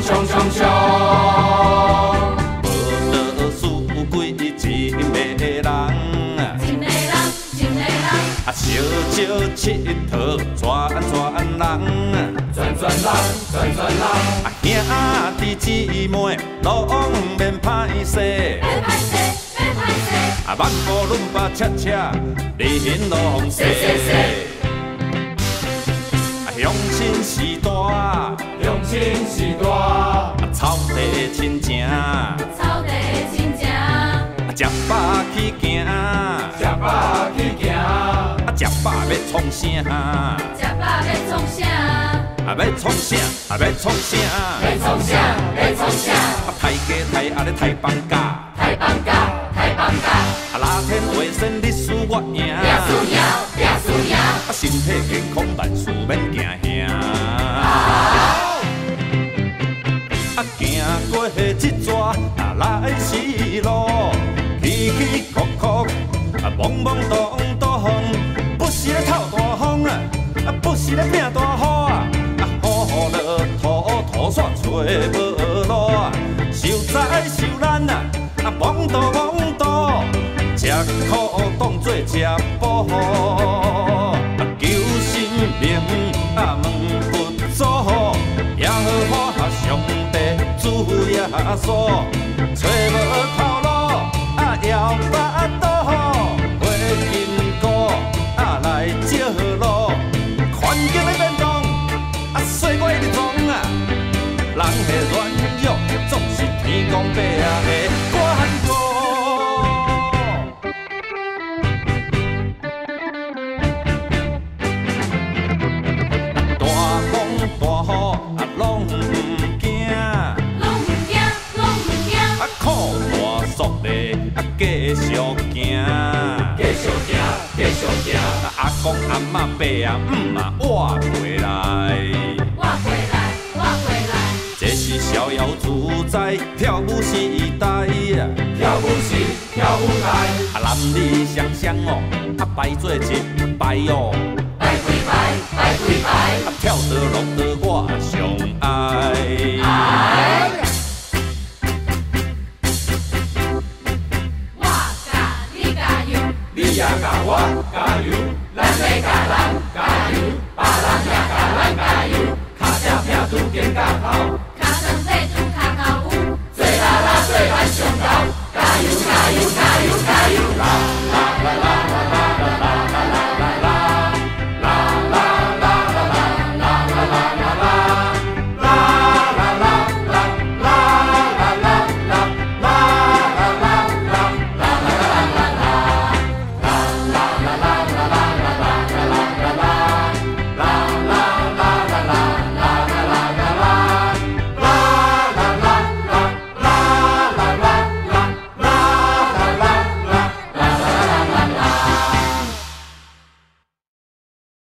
冲冲冲！无得输鬼一个人，一个人，一个人，啊烧酒佚佗全全人，转转人，转转人，啊兄弟姊妹拢免歹势，别歹势，别歹势，啊万步论把切切，你行拢是是是啊乡亲时代，用心是大，啊草地亲情，啊草地亲情，食饱去行，啊吃饱去行，啊食饱要创啥？食饱要创啥？啊要创啥？啊要创啥？要创啥？要创啥？啊抬价抬啊咧抬放假，太放假，太放假，啊哪天卫生你输我赢，拼输赢，拼输赢，啊身体健康万事免惊吓。懵懵懂懂，不是咧透大风啊，啊不是咧拼大雨啊，啊雨落土土煞找无路啊，受灾受难啊，啊懵倒懵倒，吃苦当作吃补，啊求神明啊问佛祖，也好啊上帝主耶稣，找无头路啊摇人的软弱总是天公伯啊的关顾。大风大雨啊，拢毋惊。拢唔惊，拢唔惊，啊，靠大速力啊，继续行。继续行，继续行，啊，阿公阿嬷爸啊姆啊活回来，在跳舞时代啊！跳舞时，跳舞台，啊，男女双双哦，啊排做一排哦，拜跪拜，拜跪拜，啊跳得落得我上爱。我甲你加油，你也甲我加油，咱要甲人加油，别人也甲咱加油，脚才拼拄肩胛头，